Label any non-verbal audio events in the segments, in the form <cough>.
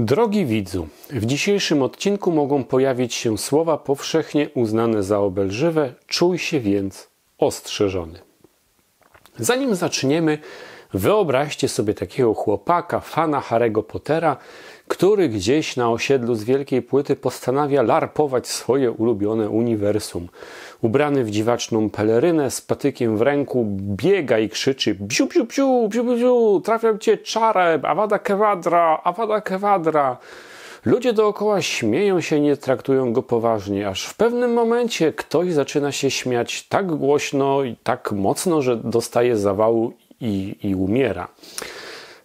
Drogi widzu, w dzisiejszym odcinku mogą pojawić się słowa powszechnie uznane za obelżywe, czuj się więc ostrzeżony. Zanim zaczniemy, wyobraźcie sobie takiego chłopaka, fana Harry'ego Pottera, który gdzieś na osiedlu z wielkiej płyty postanawia larpować swoje ulubione uniwersum. Ubrany w dziwaczną pelerynę, z patykiem w ręku, biega i krzyczy bziu, bziu, bziu, bziu, bziu, trafiam cię czarem, awada kewadra, awada kewadra. Ludzie dookoła śmieją się, nie traktują go poważnie, aż w pewnym momencie ktoś zaczyna się śmiać tak głośno i tak mocno, że dostaje zawału i, i umiera.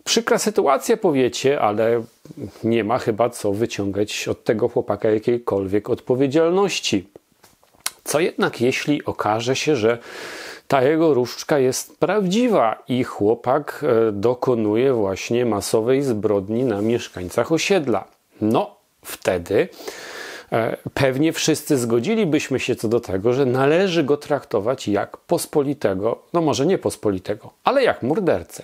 Przykra sytuacja, powiecie, ale nie ma chyba co wyciągać od tego chłopaka jakiejkolwiek odpowiedzialności. Co jednak, jeśli okaże się, że ta jego różdżka jest prawdziwa i chłopak e, dokonuje właśnie masowej zbrodni na mieszkańcach osiedla? No, wtedy e, pewnie wszyscy zgodzilibyśmy się co do tego, że należy go traktować jak pospolitego, no może nie pospolitego, ale jak mordercę.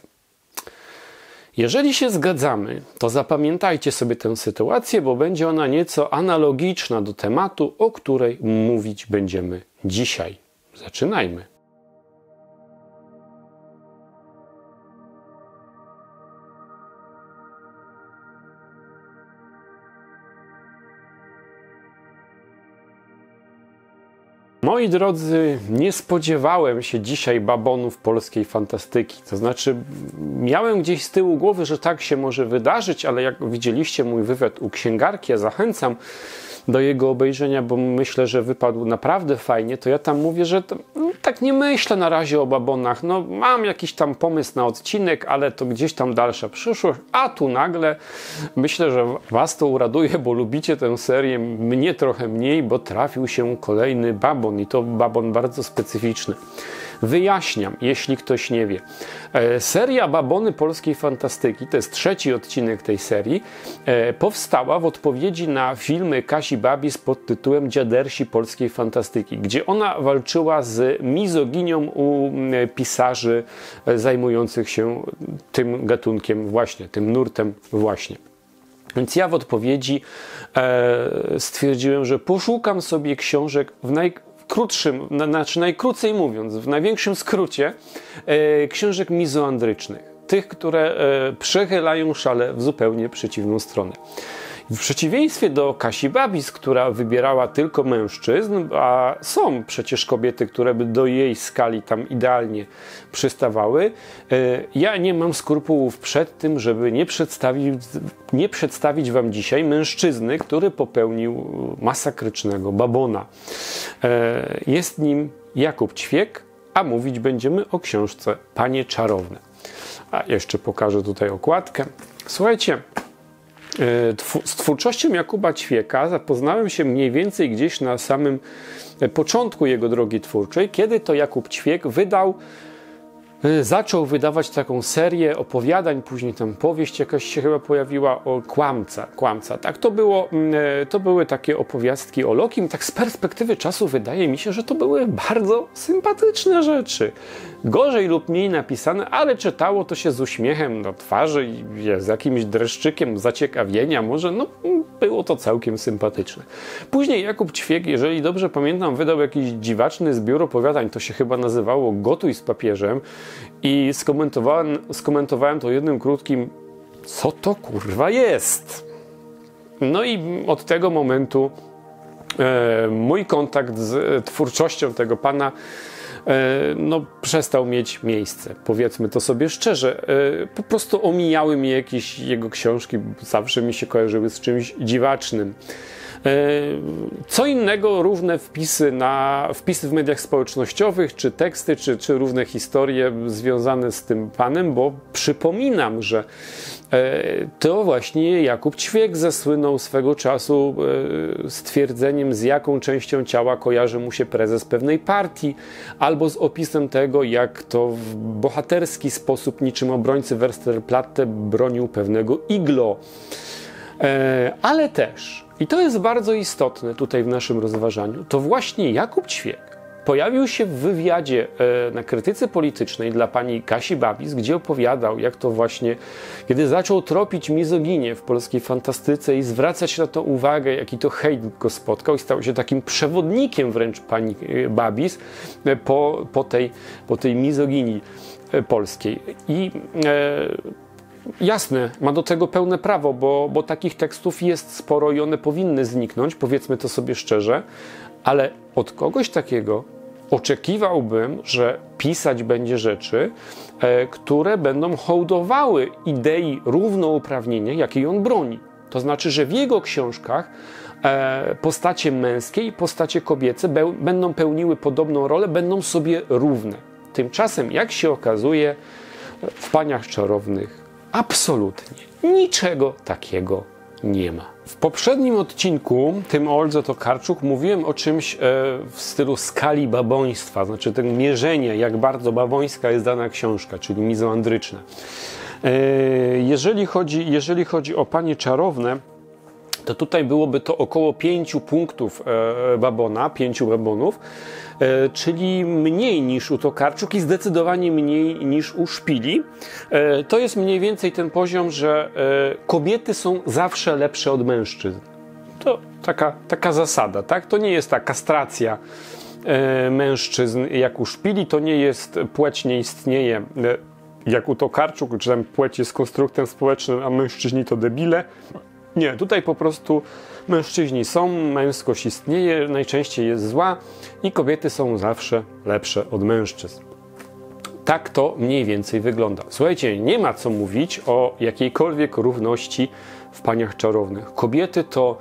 Jeżeli się zgadzamy, to zapamiętajcie sobie tę sytuację, bo będzie ona nieco analogiczna do tematu, o której mówić będziemy dzisiaj. Zaczynajmy. Moi drodzy, nie spodziewałem się dzisiaj babonów polskiej fantastyki. To znaczy, miałem gdzieś z tyłu głowy, że tak się może wydarzyć, ale jak widzieliście mój wywiad u księgarki, ja zachęcam do jego obejrzenia, bo myślę, że wypadł naprawdę fajnie, to ja tam mówię, że to, tak nie myślę na razie o babonach. No, mam jakiś tam pomysł na odcinek, ale to gdzieś tam dalsza przyszłość. A tu nagle myślę, że Was to uraduje, bo lubicie tę serię, mnie trochę mniej, bo trafił się kolejny babon i to babon bardzo specyficzny. Wyjaśniam, jeśli ktoś nie wie. E, seria Babony Polskiej Fantastyki, to jest trzeci odcinek tej serii, e, powstała w odpowiedzi na filmy Kasi Babis pod tytułem Dziadersi Polskiej Fantastyki, gdzie ona walczyła z mizoginią u pisarzy e, zajmujących się tym gatunkiem właśnie, tym nurtem właśnie. Więc ja w odpowiedzi e, stwierdziłem, że poszukam sobie książek w naj, krótszym, na, znaczy najkrócej mówiąc, w największym skrócie, e, książek mizoandrycznych. Tych, które e, przechylają szale w zupełnie przeciwną stronę. W przeciwieństwie do Kasi Babis, która wybierała tylko mężczyzn, a są przecież kobiety, które by do jej skali tam idealnie przystawały, e, ja nie mam skrupułów przed tym, żeby nie przedstawić, nie przedstawić Wam dzisiaj mężczyzny, który popełnił masakrycznego babona. E, jest nim Jakub Ćwiek, a mówić będziemy o książce Panie Czarowne. A jeszcze pokażę tutaj okładkę. Słuchajcie, z twórczością Jakuba Ćwieka zapoznałem się mniej więcej gdzieś na samym e, początku jego drogi twórczej, kiedy to Jakub Ćwiek wydał Y, zaczął wydawać taką serię opowiadań, później tam powieść jakaś się chyba pojawiła o kłamca, kłamca. Tak, to, było, mm, e, to były takie opowiastki o Lokim. Tak z perspektywy czasu wydaje mi się, że to były bardzo sympatyczne rzeczy. Gorzej lub mniej napisane, ale czytało to się z uśmiechem na twarzy i z jakimś dreszczykiem zaciekawienia. Może no, było to całkiem sympatyczne. Później Jakub Ćwiek, jeżeli dobrze pamiętam, wydał jakiś dziwaczny zbiór opowiadań. To się chyba nazywało Gotuj z papieżem i skomentowałem, skomentowałem to jednym krótkim, co to kurwa jest. No i od tego momentu e, mój kontakt z twórczością tego pana no, przestał mieć miejsce. Powiedzmy to sobie szczerze. E, po prostu omijały mnie jakieś jego książki, zawsze mi się kojarzyły z czymś dziwacznym. E, co innego równe wpisy, na, wpisy w mediach społecznościowych, czy teksty, czy, czy równe historie związane z tym panem, bo przypominam, że e, to właśnie Jakub Ćwiek zasłynął swego czasu e, stwierdzeniem, z jaką częścią ciała kojarzy mu się prezes pewnej partii, albo z opisem tego, jak to w bohaterski sposób, niczym obrońcy Westerplatte, bronił pewnego iglo. Ale też i to jest bardzo istotne tutaj w naszym rozważaniu. To właśnie Jakub Ćwiek pojawił się w wywiadzie e, na krytyce politycznej dla pani Kasi Babis, gdzie opowiadał, jak to właśnie, kiedy zaczął tropić mizoginię w polskiej fantastyce i zwracać na to uwagę, jaki to hejt go spotkał i stał się takim przewodnikiem wręcz pani e, Babis e, po, po, tej, po tej mizoginii polskiej. I e, Jasne, ma do tego pełne prawo, bo, bo takich tekstów jest sporo i one powinny zniknąć, powiedzmy to sobie szczerze, ale od kogoś takiego oczekiwałbym, że pisać będzie rzeczy, e, które będą hołdowały idei równouprawnienia, jakiej on broni. To znaczy, że w jego książkach e, postacie męskie i postacie kobiece będą pełniły podobną rolę, będą sobie równe. Tymczasem, jak się okazuje, w paniach czarownych absolutnie niczego takiego nie ma. W poprzednim odcinku, tym o Oldze Tokarczuk, mówiłem o czymś e, w stylu skali baboństwa, znaczy tego mierzenia, jak bardzo babońska jest dana książka, czyli mizoandryczna. E, jeżeli chodzi, jeżeli chodzi o Panie Czarowne, to tutaj byłoby to około pięciu punktów e, babona, pięciu babonów, E, czyli mniej niż u Tokarczuk i zdecydowanie mniej niż u Szpili. E, to jest mniej więcej ten poziom, że e, kobiety są zawsze lepsze od mężczyzn. To taka, taka zasada, tak? To nie jest ta kastracja mężczyzn jak u Szpili, to nie jest płeć nie istnieje jak u Tokarczuk, czy tam płeć jest konstruktem społecznym, a mężczyźni to debile. Nie, tutaj po prostu mężczyźni są, męskość istnieje, najczęściej jest zła i kobiety są zawsze lepsze od mężczyzn. Tak to mniej więcej wygląda. Słuchajcie, nie ma co mówić o jakiejkolwiek równości w paniach czarownych. Kobiety to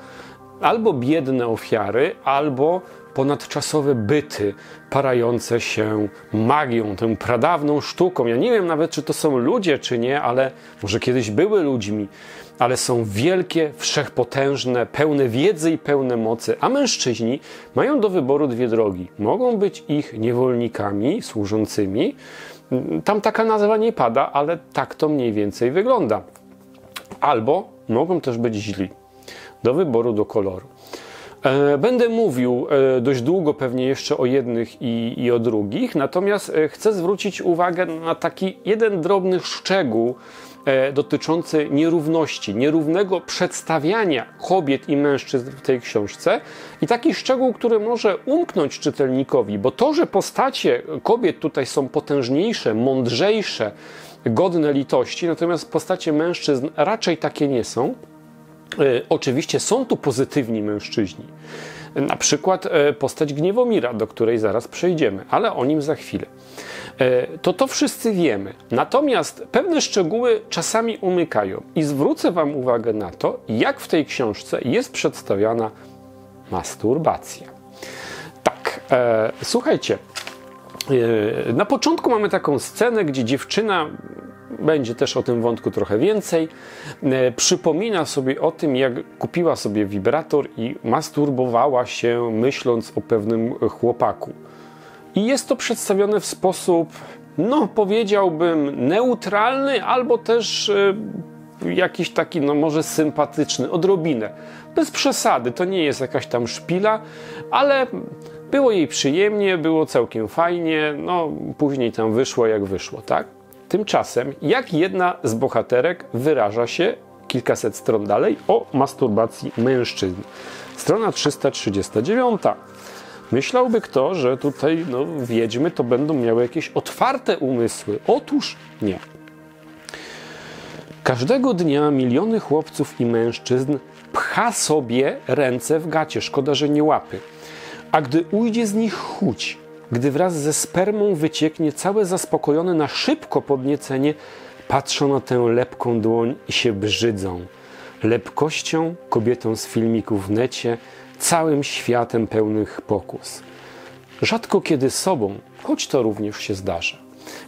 albo biedne ofiary, albo ponadczasowe byty parające się magią, tą pradawną sztuką. Ja nie wiem nawet, czy to są ludzie, czy nie, ale może kiedyś były ludźmi ale są wielkie, wszechpotężne, pełne wiedzy i pełne mocy, a mężczyźni mają do wyboru dwie drogi. Mogą być ich niewolnikami, służącymi. Tam taka nazwa nie pada, ale tak to mniej więcej wygląda. Albo mogą też być źli. Do wyboru, do koloru. E, będę mówił e, dość długo pewnie jeszcze o jednych i, i o drugich, natomiast e, chcę zwrócić uwagę na taki jeden drobny szczegół, dotyczący nierówności, nierównego przedstawiania kobiet i mężczyzn w tej książce. I taki szczegół, który może umknąć czytelnikowi, bo to, że postacie kobiet tutaj są potężniejsze, mądrzejsze, godne litości, natomiast postacie mężczyzn raczej takie nie są. E, oczywiście są tu pozytywni mężczyźni. Na przykład e, postać Gniewomira, do której zaraz przejdziemy, ale o nim za chwilę. E, to to wszyscy wiemy. Natomiast pewne szczegóły czasami umykają i zwrócę Wam uwagę na to, jak w tej książce jest przedstawiana masturbacja. Tak, e, słuchajcie, e, na początku mamy taką scenę, gdzie dziewczyna będzie też o tym wątku trochę więcej. E, przypomina sobie o tym, jak kupiła sobie wibrator i masturbowała się, myśląc o pewnym chłopaku. I jest to przedstawione w sposób, no powiedziałbym, neutralny albo też y, jakiś taki, no może sympatyczny, odrobinę. Bez przesady, to nie jest jakaś tam szpila, ale było jej przyjemnie, było całkiem fajnie, no później tam wyszło jak wyszło, tak? Tymczasem, jak jedna z bohaterek wyraża się kilkaset stron dalej o masturbacji mężczyzn. Strona 339. Myślałby kto, że tutaj no, wiedźmy to będą miały jakieś otwarte umysły. Otóż nie. Każdego dnia miliony chłopców i mężczyzn pcha sobie ręce w gacie, szkoda, że nie łapy. A gdy ujdzie z nich chuć, gdy wraz ze spermą wycieknie całe zaspokojone na szybko podniecenie, patrzą na tę lepką dłoń i się brzydzą. Lepkością kobietą z filmików w necie, całym światem pełnych pokus. Rzadko kiedy sobą, choć to również się zdarza.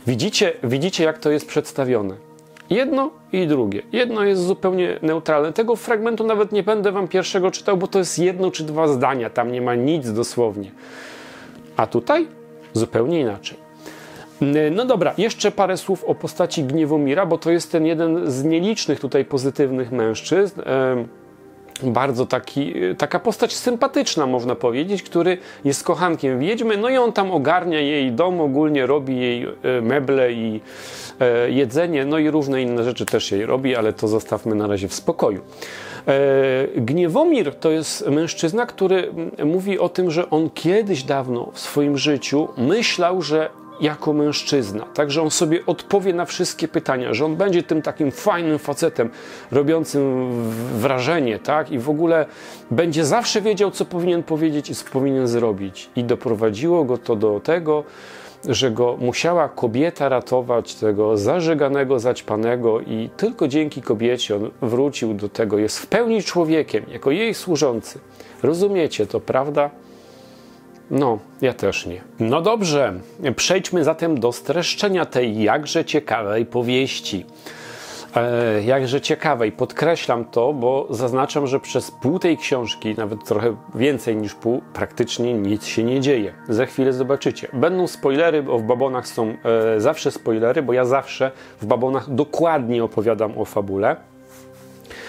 Widzicie, widzicie, jak to jest przedstawione. Jedno i drugie. Jedno jest zupełnie neutralne. Tego fragmentu nawet nie będę wam pierwszego czytał, bo to jest jedno czy dwa zdania. Tam nie ma nic dosłownie. A tutaj zupełnie inaczej. No dobra, jeszcze parę słów o postaci Gniewomira, bo to jest ten jeden z nielicznych tutaj pozytywnych mężczyzn bardzo taki, taka postać sympatyczna, można powiedzieć, który jest kochankiem wiedźmy, no i on tam ogarnia jej dom, ogólnie robi jej meble i jedzenie, no i różne inne rzeczy też jej robi, ale to zostawmy na razie w spokoju. E, Gniewomir to jest mężczyzna, który mówi o tym, że on kiedyś dawno w swoim życiu myślał, że jako mężczyzna. Także on sobie odpowie na wszystkie pytania, że on będzie tym takim fajnym facetem, robiącym wrażenie, tak? I w ogóle będzie zawsze wiedział, co powinien powiedzieć i co powinien zrobić. I doprowadziło go to do tego, że go musiała kobieta ratować, tego zażeganego, zaćpanego, i tylko dzięki kobiecie on wrócił do tego, jest w pełni człowiekiem, jako jej służący. Rozumiecie to, prawda? No, ja też nie. No dobrze, przejdźmy zatem do streszczenia tej jakże ciekawej powieści. E, jakże ciekawej, podkreślam to, bo zaznaczam, że przez pół tej książki, nawet trochę więcej niż pół, praktycznie nic się nie dzieje. Za chwilę zobaczycie. Będą spoilery, bo w babonach są e, zawsze spoilery, bo ja zawsze w babonach dokładnie opowiadam o fabule,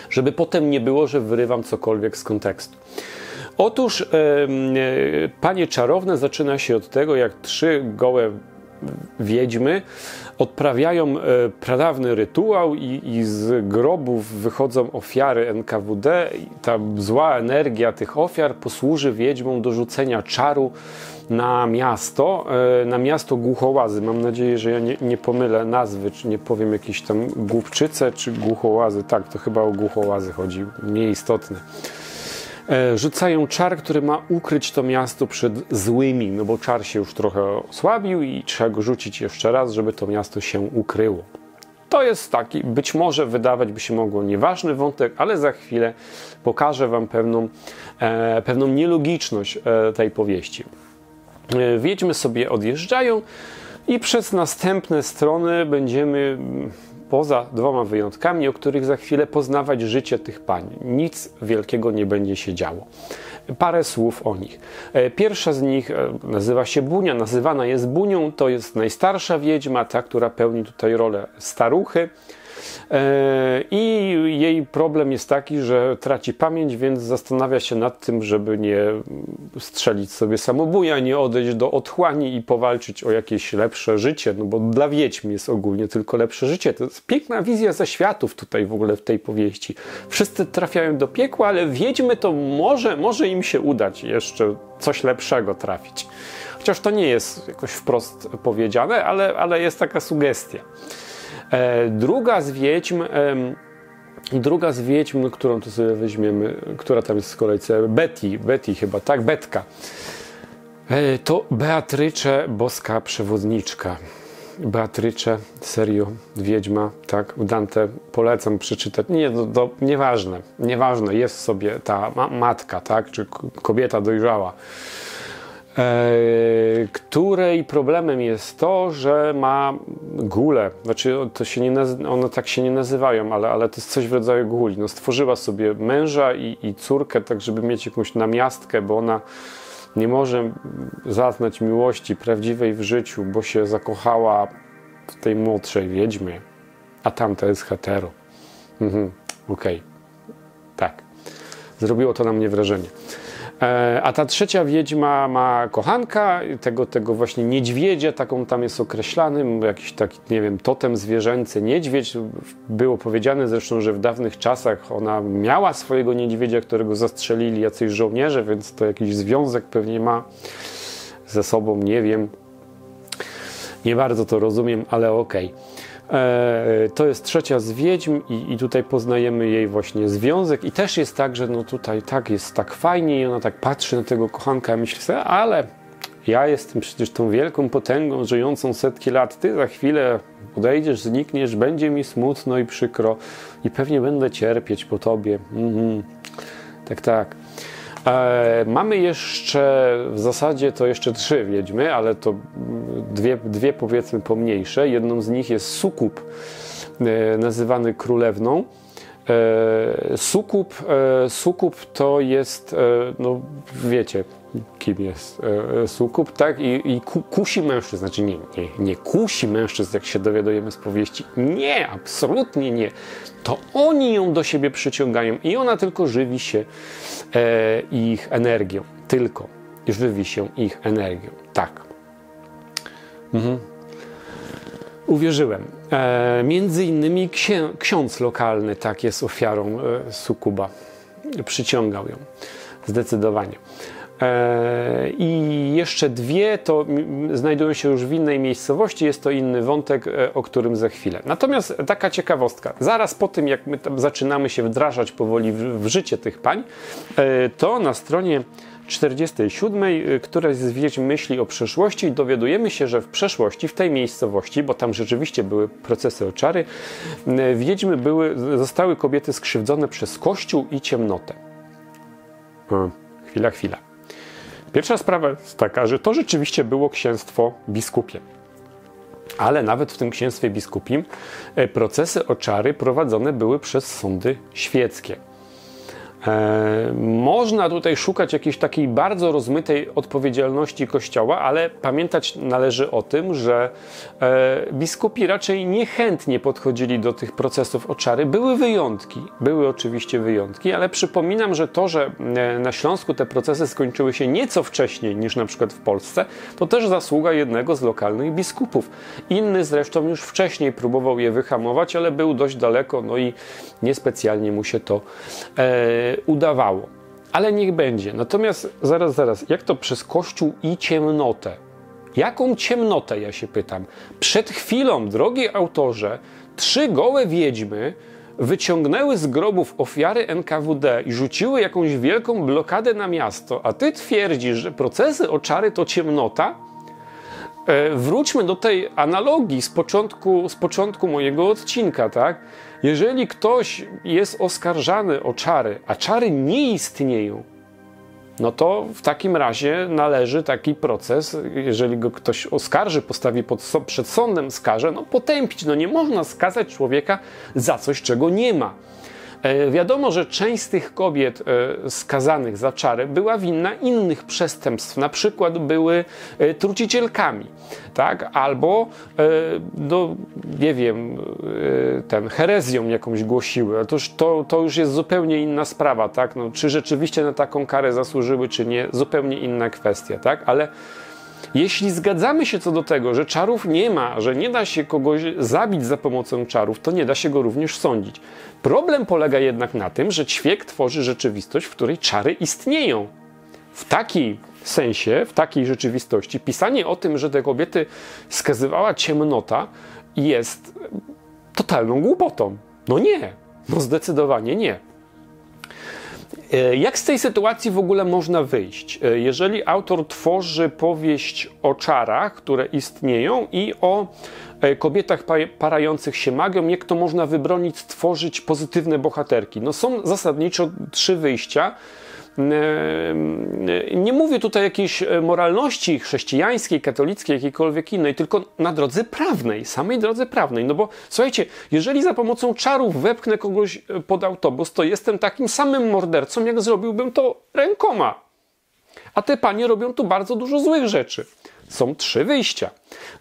żeby potem nie było, że wyrywam cokolwiek z kontekstu. Otóż, e, panie czarowne zaczyna się od tego, jak trzy gołe wiedźmy odprawiają e, pradawny rytuał i, i, z grobów wychodzą ofiary NKWD. I ta zła energia tych ofiar posłuży wiedźmom do rzucenia czaru na miasto, e, na miasto Głuchołazy. Mam nadzieję, że ja nie, nie pomylę nazwy, czy nie powiem jakieś tam Głupczyce czy Głuchołazy. Tak, to chyba o Głuchołazy chodzi, nieistotne. E, rzucają czar, który ma ukryć to miasto przed złymi, no bo czar się już trochę osłabił i trzeba go rzucić jeszcze raz, żeby to miasto się ukryło. To jest taki, być może wydawać by się mogło nieważny wątek, ale za chwilę pokażę Wam pewną, e, pewną nielogiczność e, tej powieści. E, wiedźmy sobie odjeżdżają i przez następne strony będziemy poza dwoma wyjątkami, o których za chwilę poznawać życie tych pań. Nic wielkiego nie będzie się działo. Parę słów o nich. E, pierwsza z nich e, nazywa się Bunia, nazywana jest Bunią, to jest najstarsza wiedźma, ta, która pełni tutaj rolę staruchy. E, I jej problem jest taki, że traci pamięć, więc zastanawia się nad tym, żeby nie strzelić sobie samobuja, nie odejść do otchłani i powalczyć o jakieś lepsze życie, no bo dla wiedźm jest ogólnie tylko lepsze życie. To jest piękna wizja ze światów tutaj w ogóle w tej powieści. Wszyscy trafiają do piekła, ale wiedźmy to może, może im się udać jeszcze coś lepszego trafić. Chociaż to nie jest jakoś wprost powiedziane, ale, ale jest taka sugestia. E, druga z wiedźm, druga z wiedźm, którą tu sobie weźmiemy, która tam jest w kolejce, Betty, Betty chyba, tak, Betka. E, to Beatrycze, boska przewodniczka. Beatrycze, serio, wiedźma, tak, Dante polecam przeczytać. Nie, to, to nieważne, nieważne, jest sobie ta ma matka, tak, czy kobieta dojrzała której problemem jest to, że ma gulę. Znaczy, to się nie one tak się nie nazywają, ale, ale to jest coś w rodzaju guli. No, stworzyła sobie męża i, i córkę, tak żeby mieć jakąś namiastkę, bo ona nie może zaznać miłości prawdziwej w życiu, bo się zakochała w tej młodszej wiedźmie, a tamta jest hetero. Mhm, okej. Okay. Tak. Zrobiło to na mnie wrażenie. E, a ta trzecia wiedźma ma kochanka, tego, tego właśnie niedźwiedzia, taką tam jest określany, jakiś taki, nie wiem, totem zwierzęcy niedźwiedź. Było powiedziane zresztą, że w dawnych czasach ona miała swojego niedźwiedzia, którego zastrzelili jacyś żołnierze, więc to jakiś związek pewnie ma ze sobą, nie wiem. Nie bardzo to rozumiem, ale okej. Okay. E, to jest trzecia z wiedźm i, i, tutaj poznajemy jej właśnie związek i też jest tak, że no tutaj tak jest tak fajnie i ona tak patrzy na tego kochanka i myśli sobie, ale ja jestem przecież tą wielką potęgą żyjącą setki lat, ty za chwilę odejdziesz, znikniesz, będzie mi smutno i przykro i pewnie będę cierpieć po tobie. Mhm. Tak, tak. E, mamy jeszcze, w zasadzie to jeszcze trzy wiedźmy, ale to dwie, dwie powiedzmy pomniejsze. Jedną z nich jest Sukup, e, nazywany królewną. E, Sukup, Sukup to jest, no wiecie, kim jest e, sukub, tak? I, i ku, kusi mężczyzn, znaczy nie, nie, nie kusi mężczyzn, jak się dowiadujemy z powieści. Nie, absolutnie nie. To oni ją do siebie przyciągają i ona tylko żywi się e, ich energią. Tylko żywi się ich energią. Tak. Mhm. Uwierzyłem. E, między innymi księ, ksiądz lokalny tak jest ofiarą e, sukuba. Przyciągał ją. Zdecydowanie. E, I jeszcze dwie to znajdują się już w innej miejscowości, jest to inny wątek, e, o którym za chwilę. Natomiast taka ciekawostka. Zaraz po tym, jak my zaczynamy się wdrażać powoli w, życie tych pań, e, to na stronie 47, któraś z wiedźm myśli o przeszłości, dowiadujemy się, że w przeszłości, w tej miejscowości, bo tam rzeczywiście były procesy oczary, wiedźmy były, zostały kobiety skrzywdzone przez kościół i ciemnotę. Chwila, chwila. Pierwsza sprawa jest taka, że to rzeczywiście było księstwo biskupie. Ale nawet w tym księstwie biskupim e, procesy oczary prowadzone były przez sądy świeckie. E, można tutaj szukać jakiejś takiej bardzo rozmytej odpowiedzialności Kościoła, ale pamiętać należy o tym, że e, biskupi raczej niechętnie podchodzili do tych procesów oczary. Były wyjątki, były oczywiście wyjątki, ale przypominam, że to, że e, na Śląsku te procesy skończyły się nieco wcześniej niż na przykład w Polsce, to też zasługa jednego z lokalnych biskupów. Inny zresztą już wcześniej próbował je wyhamować, ale był dość daleko, no i niespecjalnie mu się to e, udawało. Ale niech będzie. Natomiast zaraz, zaraz, jak to przez Kościół i ciemnotę? Jaką ciemnotę, ja się pytam? Przed chwilą, drogi autorze, trzy gołe wiedźmy wyciągnęły z grobów ofiary NKWD i rzuciły jakąś wielką blokadę na miasto, a ty twierdzisz, że procesy oczary to ciemnota? E, wróćmy do tej analogii z początku, z początku mojego odcinka, tak? Jeżeli ktoś jest oskarżany o czary, a czary nie istnieją, no to w takim razie należy taki proces, jeżeli go ktoś oskarży, postawi pod, przed sądem, skaże, no potępić. No nie można skazać człowieka za coś, czego nie ma. E, wiadomo, że część z tych kobiet e, skazanych za czary była winna innych przestępstw, na przykład były e, trucicielkami, tak? albo no, nie wiem, ten herezją jakąś głosiły. To, to, to już jest zupełnie inna sprawa, tak? No, czy rzeczywiście na taką karę zasłużyły, czy nie, zupełnie inna kwestia, tak? Ale jeśli zgadzamy się co do tego, że czarów nie ma, że nie da się kogoś zabić za pomocą czarów, to nie da się go również sądzić. Problem polega jednak na tym, że ćwiek tworzy rzeczywistość, w której czary istnieją. W takiej sensie, w takiej rzeczywistości, pisanie o tym, że te kobiety skazywała ciemnota, jest totalną głupotą. No nie, no zdecydowanie nie. E, jak z tej sytuacji w ogóle można wyjść? E, jeżeli autor tworzy powieść o czarach, które istnieją i o e, kobietach parających się magią, jak to można wybronić, stworzyć pozytywne bohaterki? No są zasadniczo trzy wyjścia. Nie mówię tutaj jakiejś moralności chrześcijańskiej, katolickiej, jakiejkolwiek innej, tylko na drodze prawnej, samej drodze prawnej. No bo słuchajcie, jeżeli za pomocą czarów wepchnę kogoś pod autobus, to jestem takim samym mordercą, jak zrobiłbym to rękoma. A te panie robią tu bardzo dużo złych rzeczy. Są trzy wyjścia.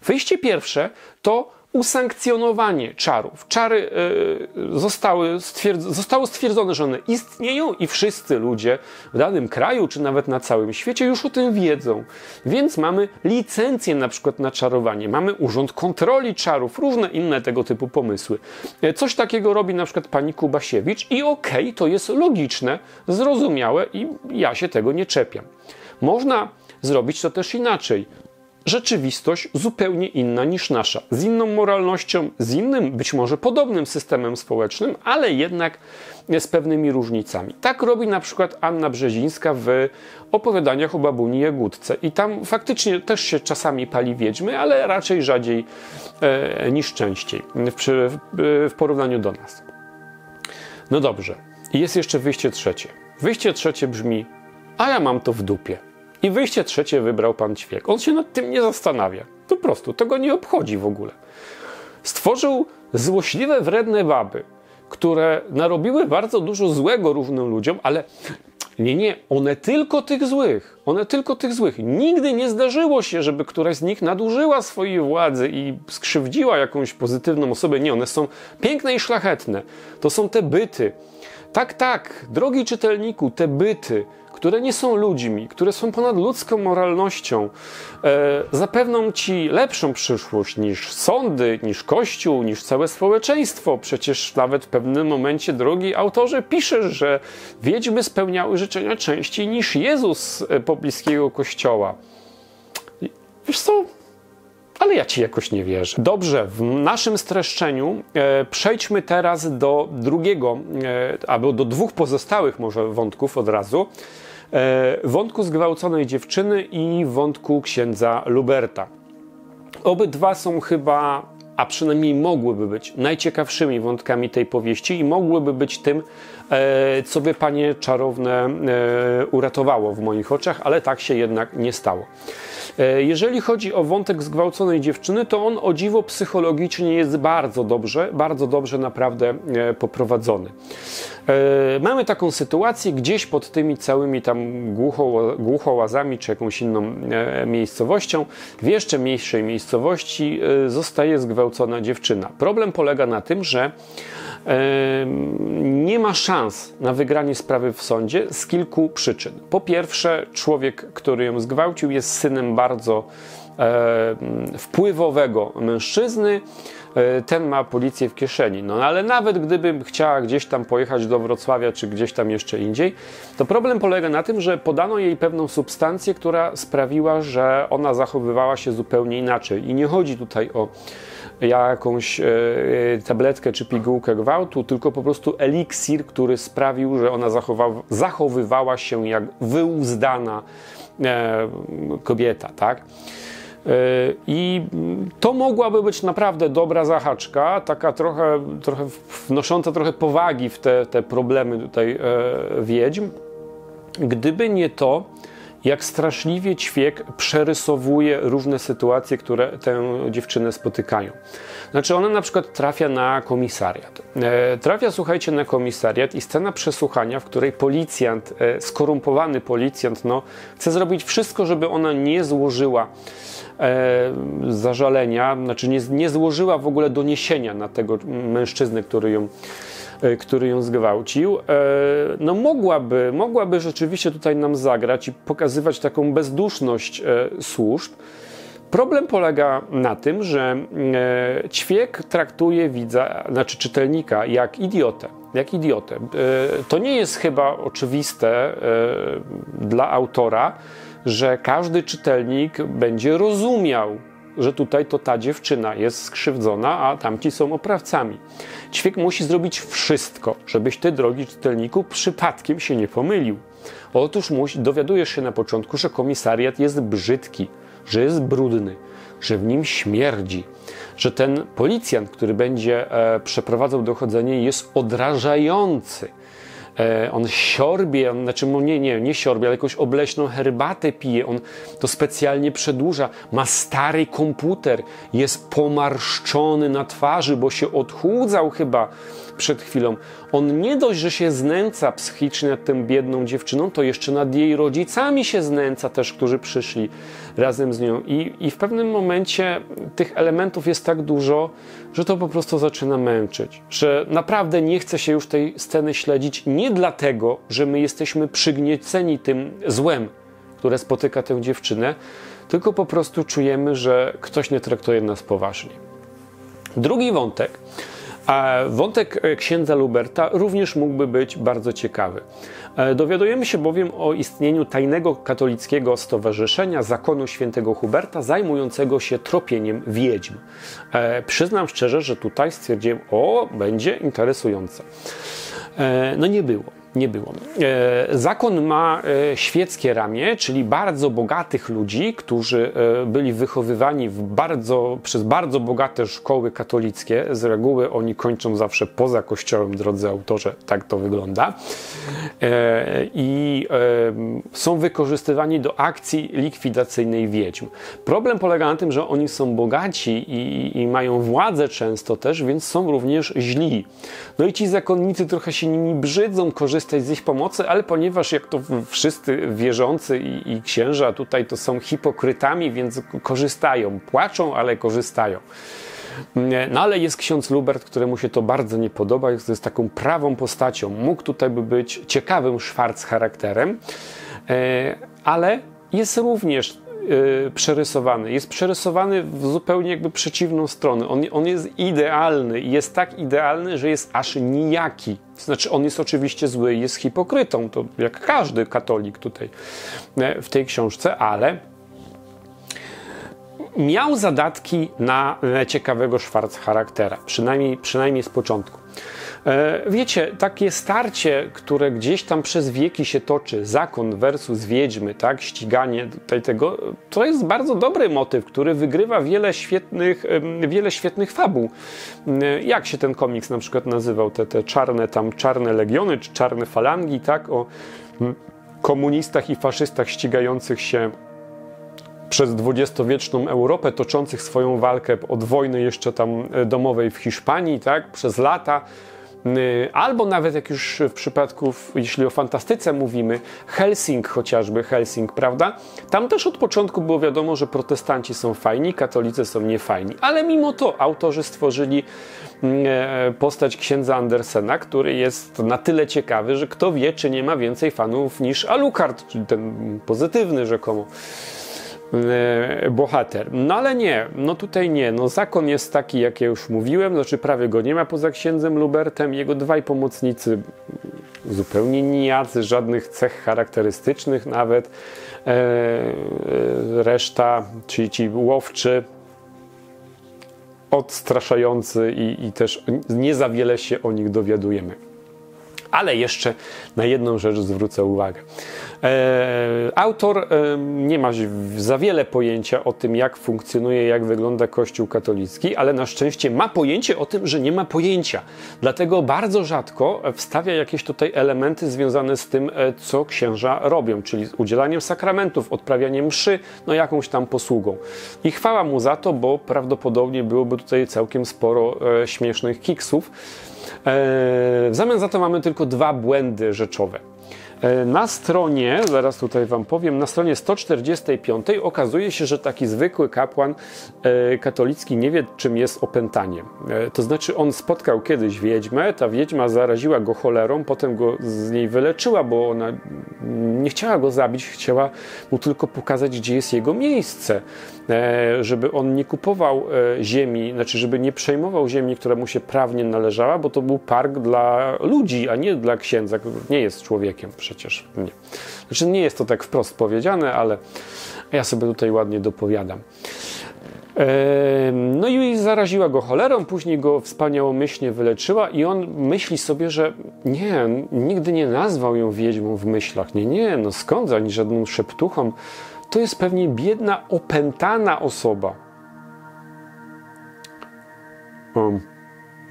Wyjście pierwsze to usankcjonowanie czarów. Czary y, zostały stwierdz stwierdzone, że one istnieją i wszyscy ludzie w danym kraju, czy nawet na całym świecie już o tym wiedzą. Więc mamy licencję na przykład na czarowanie, mamy urząd kontroli czarów, różne inne tego typu pomysły. E, coś takiego robi na przykład pani Kubasiewicz i okej, okay, to jest logiczne, zrozumiałe i ja się tego nie czepiam. Można zrobić to też inaczej rzeczywistość zupełnie inna niż nasza, z inną moralnością, z innym, być może podobnym systemem społecznym, ale jednak z pewnymi różnicami. Tak robi na przykład Anna Brzezińska w opowiadaniach o babuni Jagódce. I tam faktycznie też się czasami pali wiedźmy, ale raczej rzadziej e, niż częściej w, w, w porównaniu do nas. No dobrze. Jest jeszcze wyjście trzecie. Wyjście trzecie brzmi, a ja mam to w dupie. I wyjście trzecie wybrał pan Ćwiek. On się nad tym nie zastanawia. Po prostu, to go nie obchodzi w ogóle. Stworzył złośliwe, wredne baby, które narobiły bardzo dużo złego różnym ludziom, ale Nie, nie, one tylko tych złych. One tylko tych złych. Nigdy nie zdarzyło się, żeby któraś z nich nadużyła swojej władzy i skrzywdziła jakąś pozytywną osobę. Nie, one są piękne i szlachetne. To są te byty. Tak, tak, drogi czytelniku, te byty, które nie są ludźmi, które są ponad ludzką moralnością, e, zapewną ci lepszą przyszłość niż sądy, niż Kościół, niż całe społeczeństwo. Przecież nawet w pewnym momencie, drogi autorze, piszesz, że wiedźmy spełniały życzenia częściej niż Jezus e, pobliskiego Kościoła. Wiesz co? ale ja ci jakoś nie wierzę. Dobrze, w naszym streszczeniu e, przejdźmy teraz do drugiego, e, albo do dwóch pozostałych może wątków od razu. E, wątku zgwałconej dziewczyny i wątku księdza Luberta. Obydwa są chyba, a przynajmniej mogłyby być najciekawszymi wątkami tej powieści i mogłyby być tym, co by panie czarowne e, uratowało w moich oczach, ale tak się jednak nie stało. Jeżeli chodzi o wątek zgwałconej dziewczyny, to on o dziwo psychologicznie jest bardzo dobrze, bardzo dobrze naprawdę poprowadzony. E, mamy taką sytuację gdzieś pod tymi całymi tam głucho, głuchołazami czy jakąś inną e, miejscowością, w jeszcze mniejszej miejscowości e, zostaje zgwałcona dziewczyna. Problem polega na tym, że nie ma szans na wygranie sprawy w sądzie z kilku przyczyn. Po pierwsze, człowiek, który ją zgwałcił, jest synem bardzo wpływowego mężczyzny, E, ten ma policję w kieszeni. No ale nawet gdybym chciała gdzieś tam pojechać do Wrocławia, czy gdzieś tam jeszcze indziej, to problem polega na tym, że podano jej pewną substancję, która sprawiła, że ona zachowywała się zupełnie inaczej. I nie chodzi tutaj o jakąś e, tabletkę czy pigułkę gwałtu, tylko po prostu eliksir, który sprawił, że ona zachowywała się jak wyuzdana e, kobieta, tak? I to mogłaby być naprawdę dobra zahaczka, taka trochę, trochę wnosząca trochę powagi w te, te problemy tutaj e, wiedźm. Gdyby nie to, jak straszliwie ćwiek przerysowuje różne sytuacje, które tę dziewczynę spotykają. Znaczy, ona na przykład trafia na komisariat. E, trafia, słuchajcie, na komisariat i scena przesłuchania, w której policjant, e, skorumpowany policjant, no, chce zrobić wszystko, żeby ona nie złożyła e, zażalenia, znaczy nie, nie złożyła w ogóle doniesienia na tego mężczyznę, który ją który ją zgwałcił, e, no mogłaby, mogłaby rzeczywiście tutaj nam zagrać i pokazywać taką bezduszność e, służb. Problem polega na tym, że ćwiek traktuje widza, znaczy czytelnika jak idiotę. Jak idiotę. To nie jest chyba oczywiste dla autora, że każdy czytelnik będzie rozumiał, że tutaj to ta dziewczyna jest skrzywdzona, a tamci są oprawcami. Ćwiek musi zrobić wszystko, żebyś ty, drogi czytelniku, przypadkiem się nie pomylił. Otóż musi, dowiadujesz się na początku, że komisariat jest brzydki, że jest brudny, że w nim śmierdzi, że ten policjant, który będzie e, przeprowadzał dochodzenie, jest odrażający on siorbie, on, znaczy nie, nie, nie siorbie, ale jakąś obleśną herbatę pije, on to specjalnie przedłuża, ma stary komputer, jest pomarszczony na twarzy, bo się odchudzał chyba przed chwilą. On nie dość, że się znęca psychicznie nad tą biedną dziewczyną, to jeszcze nad jej rodzicami się znęca też, którzy przyszli razem z nią. I, I w pewnym momencie tych elementów jest tak dużo, że to po prostu zaczyna męczyć. Że naprawdę nie chce się już tej sceny śledzić nie dlatego, że my jesteśmy przygnieceni tym złem, które spotyka tę dziewczynę, tylko po prostu czujemy, że ktoś nie traktuje nas poważnie. Drugi wątek a wątek e, księdza Luberta również mógłby być bardzo ciekawy. E, dowiadujemy się bowiem o istnieniu tajnego katolickiego stowarzyszenia zakonu świętego Huberta zajmującego się tropieniem wiedźm. E, przyznam szczerze, że tutaj stwierdziłem, o, będzie interesujące. No nie było nie było. E, zakon ma e, świeckie ramię, czyli bardzo bogatych ludzi, którzy e, byli wychowywani bardzo, przez bardzo bogate szkoły katolickie. Z reguły oni kończą zawsze poza kościołem, drodzy autorze, tak to wygląda. I są wykorzystywani do akcji likwidacyjnej wiedźm. Problem polega na tym, że oni są bogaci i, i mają władzę często też, więc są również źli. No i ci zakonnicy trochę się nimi brzydzą, korzystają skorzystać z ich pomocy, ale ponieważ jak to wszyscy wierzący i, i księża tutaj to są hipokrytami, więc korzystają. Płaczą, ale korzystają. No ale jest ksiądz Lubert, któremu się to bardzo nie podoba, jest, taką prawą postacią. Mógł tutaj by być ciekawym szwarc charakterem, e, ale jest również przerysowany. Jest przerysowany w zupełnie jakby przeciwną stronę. On, on jest idealny i jest tak idealny, że jest aż nijaki. Znaczy, on jest oczywiście zły jest hipokrytą, to jak każdy katolik tutaj e, w tej książce, ale miał zadatki na ciekawego Schwarz charaktera, przynajmniej, przynajmniej z początku. E, wiecie, takie starcie, które gdzieś tam przez wieki się toczy, zakon versus wiedźmy, tak, ściganie tutaj tego, to jest bardzo dobry motyw, który wygrywa wiele świetnych, wiele świetnych fabuł. E, jak się ten komiks na przykład nazywał, te, te czarne tam, czarne legiony, czy czarne falangi, tak, o komunistach i faszystach ścigających się przez dwudziestowieczną Europę, toczących swoją walkę od wojny jeszcze tam e, domowej w Hiszpanii, tak, przez lata, albo nawet jak już w przypadku, jeśli o fantastyce mówimy, Helsing chociażby, Helsing, prawda? Tam też od początku było wiadomo, że protestanci są fajni, katolicy są niefajni, ale mimo to autorzy stworzyli e, postać księdza Andersena, który jest na tyle ciekawy, że kto wie, czy nie ma więcej fanów niż Alucard, czyli ten pozytywny rzekomo. E, bohater. No ale nie, no tutaj nie. No zakon jest taki, jak ja już mówiłem, znaczy prawie go nie ma poza księdzem Lubertem. Jego dwaj pomocnicy zupełnie nijacy, żadnych cech charakterystycznych nawet. E, e, reszta, czyli ci łowczy, odstraszający i, i też nie za wiele się o nich dowiadujemy. Ale jeszcze na jedną rzecz zwrócę uwagę. E, autor e, nie ma za wiele pojęcia o tym, jak funkcjonuje, jak wygląda Kościół katolicki, ale na szczęście ma pojęcie o tym, że nie ma pojęcia. Dlatego bardzo rzadko wstawia jakieś tutaj elementy związane z tym, e, co księża robią, czyli udzielaniem sakramentów, odprawianiem mszy, no jakąś tam posługą. I chwała mu za to, bo prawdopodobnie byłoby tutaj całkiem sporo śmiesznych kiksów. W zamian za to mamy tylko dwa błędy rzeczowe. E, na stronie, zaraz tutaj Wam powiem, na stronie 145 okazuje się, że taki zwykły kapłan e, katolicki nie wie, czym jest opętanie. E, to znaczy, on spotkał kiedyś wiedźmę, ta wiedźma zaraziła go cholerą, potem go z niej wyleczyła, bo ona nie chciała go zabić, chciała mu tylko pokazać, gdzie jest jego miejsce, żeby on nie kupował ziemi, znaczy, żeby nie przejmował ziemi, która mu się prawnie należała, bo to był park dla ludzi, a nie dla księdza, który nie jest człowiekiem przecież. Nie. Znaczy nie jest to tak wprost powiedziane, ale ja sobie tutaj ładnie dopowiadam. No i zaraziła go cholerą, później go wspaniałomyślnie wyleczyła i on myśli sobie, że nie, nigdy nie nazwał ją wiedźmą w myślach. Nie, nie, no skąd ani żadną szeptuchą. To jest pewnie biedna, opętana osoba. Um,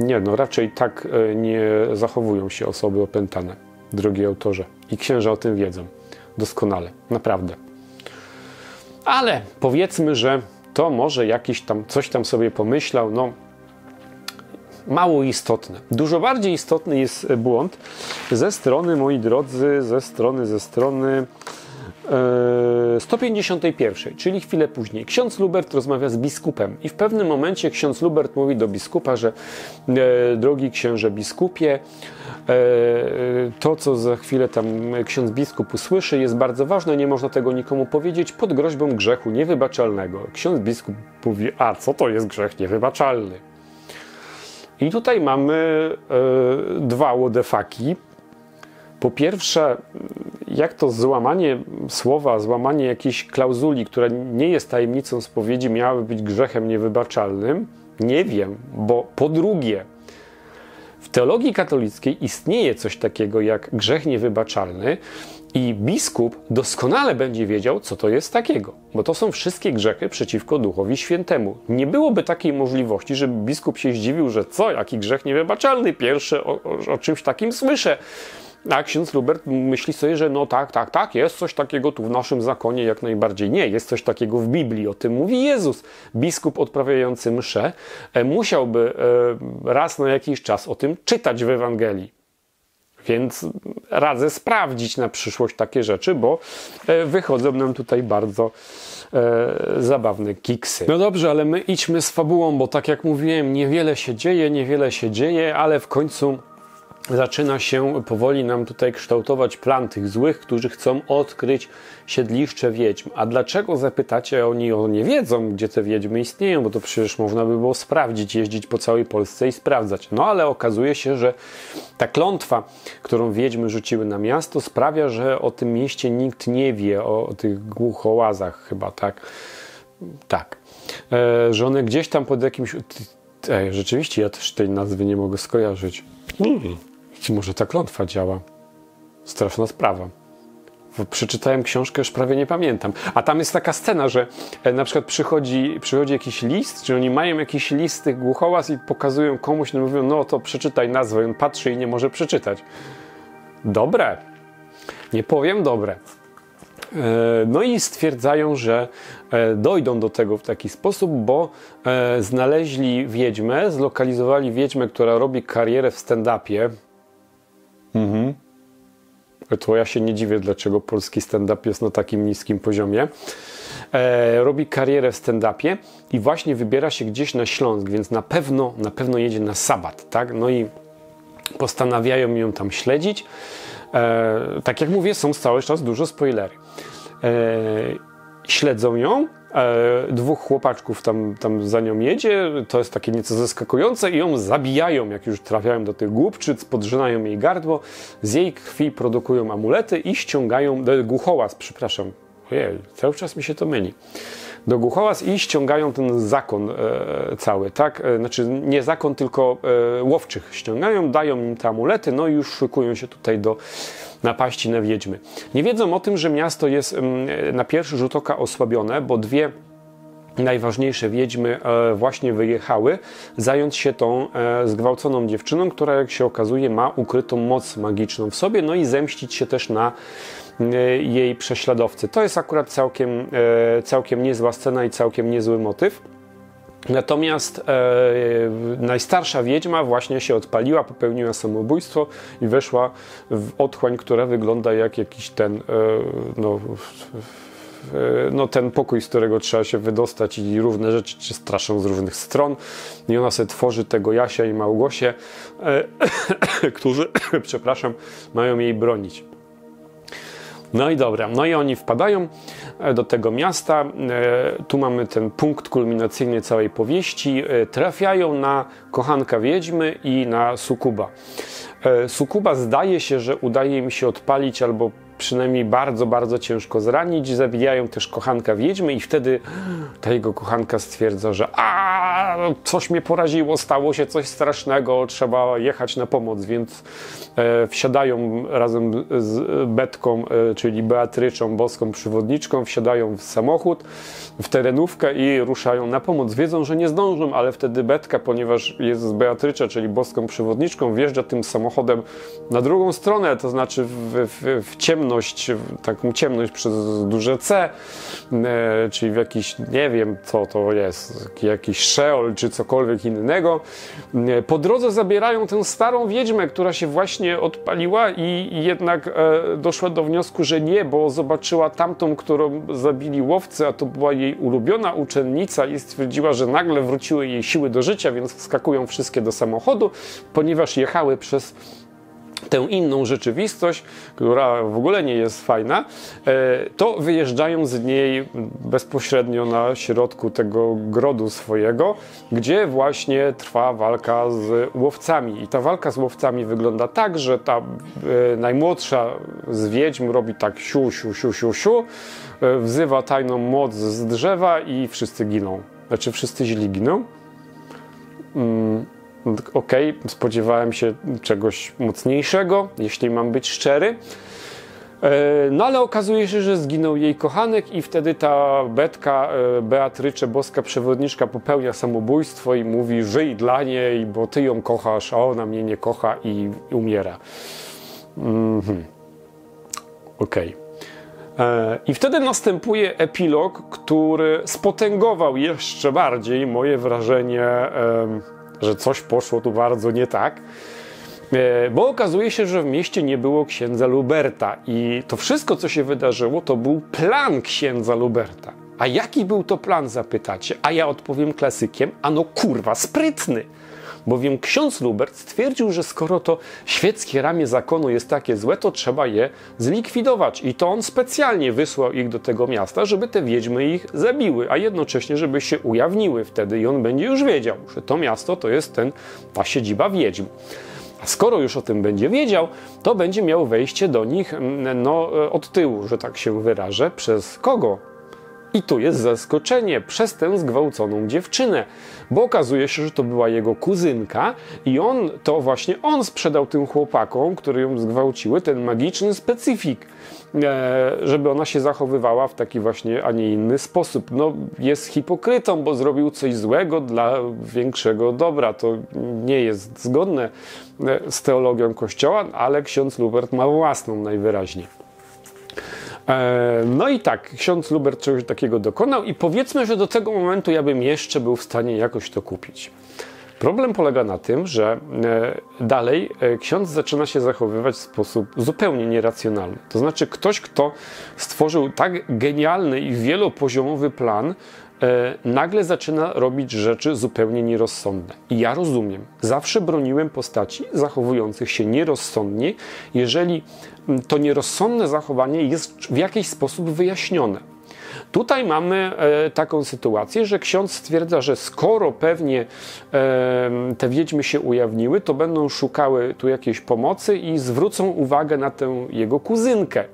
nie, no raczej tak e, nie zachowują się osoby opętane, drogi autorze. I księża o tym wiedzą. Doskonale, naprawdę. Ale powiedzmy, że to może jakiś tam, coś tam sobie pomyślał, no mało istotne. Dużo bardziej istotny jest błąd ze strony, moi drodzy, ze strony, ze strony 151, czyli chwilę później. Ksiądz Lubert rozmawia z biskupem i w pewnym momencie ksiądz Lubert mówi do biskupa, że e, drogi księże biskupie, e, to co za chwilę tam ksiądz biskup usłyszy jest bardzo ważne, nie można tego nikomu powiedzieć pod groźbą grzechu niewybaczalnego. Ksiądz biskup mówi, a co to jest grzech niewybaczalny? I tutaj mamy e, dwa łodefaki. Po pierwsze, jak to złamanie słowa, złamanie jakiejś klauzuli, która nie jest tajemnicą spowiedzi, miałaby być grzechem niewybaczalnym? Nie wiem, bo po drugie, w teologii katolickiej istnieje coś takiego jak grzech niewybaczalny, i biskup doskonale będzie wiedział, co to jest takiego, bo to są wszystkie grzechy przeciwko Duchowi Świętemu. Nie byłoby takiej możliwości, żeby biskup się zdziwił, że co, jaki grzech niewybaczalny, pierwszy o, o, o czymś takim słyszę. A ksiądz Lubert myśli sobie, że no tak, tak, tak, jest coś takiego tu w naszym zakonie jak najbardziej. Nie, jest coś takiego w Biblii, o tym mówi Jezus. Biskup odprawiający mszę e, musiałby e, raz na jakiś czas o tym czytać w Ewangelii. Więc radzę sprawdzić na przyszłość takie rzeczy, bo e, wychodzą nam tutaj bardzo e, zabawne kiksy. No dobrze, ale my idźmy z fabułą, bo tak jak mówiłem, niewiele się dzieje, niewiele się dzieje, ale w końcu zaczyna się powoli nam tutaj kształtować plan tych złych, którzy chcą odkryć siedliszcze wiedźm. A dlaczego zapytacie, oni o nie wiedzą, gdzie te wiedźmy istnieją, bo to przecież można by było sprawdzić, jeździć po całej Polsce i sprawdzać. No ale okazuje się, że ta klątwa, którą wiedźmy rzuciły na miasto, sprawia, że o tym mieście nikt nie wie, o, o tych głuchołazach chyba, tak? Tak. E, że one gdzieś tam pod jakimś... Ej, rzeczywiście, ja też tej nazwy nie mogę skojarzyć. Hmm. Czy może ta klątwa działa? Straszna sprawa. Przeczytałem książkę, już prawie nie pamiętam. A tam jest taka scena, że e, na przykład przychodzi, przychodzi jakiś list, czy oni mają jakiś list tych głuchołaz i pokazują komuś, no mówią, no to przeczytaj nazwę. I on patrzy i nie może przeczytać. Dobre. Nie powiem dobre. E, no i stwierdzają, że e, dojdą do tego w taki sposób, bo znaleźli wiedźmę, zlokalizowali wiedźmę, która robi karierę w stand-upie Mhm. To ja się nie dziwię, dlaczego polski stand-up jest na takim niskim poziomie. E, robi karierę w stand-upie i właśnie wybiera się gdzieś na Śląsk, więc na pewno, na pewno jedzie na sabat, tak? No i postanawiają ją tam śledzić. E, tak jak mówię, są cały czas dużo spoilery. E, śledzą ją, E, dwóch chłopaczków tam, tam za nią jedzie, to jest takie nieco zaskakujące i ją zabijają, jak już trafiają do tych głupczyc, podrzynają jej gardło, z jej krwi produkują amulety i ściągają, do głuchołaz, przepraszam, ojej, cały czas mi się to myli. Do Głuchołaz i ściągają ten zakon e, cały, tak? E, znaczy nie zakon, tylko e, łowczych. Ściągają, dają im te amulety, no i już szykują się tutaj do napaści na wiedźmy. Nie wiedzą o tym, że miasto jest mm, na pierwszy rzut oka osłabione, bo dwie najważniejsze wiedźmy e, właśnie wyjechały, zająć się tą e, zgwałconą dziewczyną, która jak się okazuje ma ukrytą moc magiczną w sobie, no i zemścić się też na e, jej prześladowcy. To jest akurat całkiem, całkiem niezła scena i całkiem niezły motyw. Natomiast e, najstarsza wiedźma właśnie się odpaliła, popełniła samobójstwo i weszła w otchłań, która wygląda jak jakiś ten, e, no, e, no, ten pokój, z którego trzeba się wydostać i różne rzeczy cię straszą z różnych stron. I ona sobie tworzy tego Jasia i Małgosię, e, <coughs> którzy, <coughs> przepraszam, mają jej bronić. No i dobra, no i oni wpadają e, do tego miasta. E, tu mamy ten punkt kulminacyjny całej powieści. E, trafiają na kochanka wiedźmy i na sukuba. Sukuba zdaje się, że udaje im się odpalić albo przynajmniej bardzo, bardzo ciężko zranić. Zabijają też kochanka wiedźmy i wtedy ta jego kochanka stwierdza, że a coś mnie poraziło, stało się coś strasznego, trzeba jechać na pomoc, więc e, wsiadają razem z Betką, e, czyli Beatryczą, boską przewodniczką, wsiadają w samochód, w terenówkę i ruszają na pomoc. Wiedzą, że nie zdążą, ale wtedy Betka, ponieważ jest z Beatrycza, czyli boską przewodniczką, wjeżdża tym samochodem na drugą stronę, to znaczy w, w, w ciemno ciemność, taką ciemność przez duże C, e, czyli w jakiś, nie wiem co to jest, jakiś Sheol czy cokolwiek innego. E, po drodze zabierają tę starą wiedźmę, która się właśnie odpaliła i, i jednak e, doszła do wniosku, że nie, bo zobaczyła tamtą, którą zabili łowcy, a to była jej ulubiona uczennica i stwierdziła, że nagle wróciły jej siły do życia, więc wskakują wszystkie do samochodu, ponieważ jechały przez tę inną rzeczywistość, która w ogóle nie jest fajna, e, to wyjeżdżają z niej bezpośrednio na środku tego grodu swojego, gdzie właśnie trwa walka z łowcami. I ta walka z łowcami wygląda tak, że ta e, najmłodsza z wiedźm robi tak siu, siu, siu, siu, siu, e, wzywa tajną moc z drzewa i wszyscy giną. Znaczy wszyscy źli giną. Mm ok, spodziewałem się czegoś mocniejszego, jeśli mam być szczery. E, no ale okazuje się, że zginął jej kochanek i wtedy ta Betka, e, Beatrycze, boska przewodniczka popełnia samobójstwo i mówi żyj dla niej, bo ty ją kochasz, a ona mnie nie kocha i umiera. Mhm. Okej. Okay. E, I wtedy następuje epilog, który spotęgował jeszcze bardziej moje wrażenie że coś poszło tu bardzo nie tak. E, bo okazuje się, że w mieście nie było księdza Luberta i to wszystko, co się wydarzyło, to był plan księdza Luberta. A jaki był to plan, zapytacie? A ja odpowiem klasykiem, ano kurwa, sprytny bowiem ksiądz Lubert stwierdził, że skoro to świeckie ramię zakonu jest takie złe, to trzeba je zlikwidować. I to on specjalnie wysłał ich do tego miasta, żeby te wiedźmy ich zabiły, a jednocześnie, żeby się ujawniły wtedy i on będzie już wiedział, że to miasto to jest ten, ta siedziba wiedźm. A skoro już o tym będzie wiedział, to będzie miał wejście do nich mm, no, od tyłu, że tak się wyrażę. Przez kogo? I tu jest zaskoczenie przez tę zgwałconą dziewczynę, bo okazuje się, że to była jego kuzynka i on, to właśnie on sprzedał tym chłopakom, które ją zgwałciły, ten magiczny specyfik, e, żeby ona się zachowywała w taki właśnie, a nie inny sposób. No, jest hipokrytą, bo zrobił coś złego dla większego dobra. To nie jest zgodne e, z teologią Kościoła, ale ksiądz Lubert ma własną najwyraźniej. E, no i tak, ksiądz Lubert czegoś takiego dokonał i powiedzmy, że do tego momentu ja bym jeszcze był w stanie jakoś to kupić. Problem polega na tym, że e, dalej e, ksiądz zaczyna się zachowywać w sposób zupełnie nieracjonalny. To znaczy, ktoś, kto stworzył tak genialny i wielopoziomowy plan, nagle zaczyna robić rzeczy zupełnie nierozsądne. I ja rozumiem, zawsze broniłem postaci zachowujących się nierozsądnie, jeżeli to nierozsądne zachowanie jest w jakiś sposób wyjaśnione. Tutaj mamy e, taką sytuację, że ksiądz stwierdza, że skoro pewnie e, te wiedźmy się ujawniły, to będą szukały tu jakiejś pomocy i zwrócą uwagę na tę jego kuzynkę.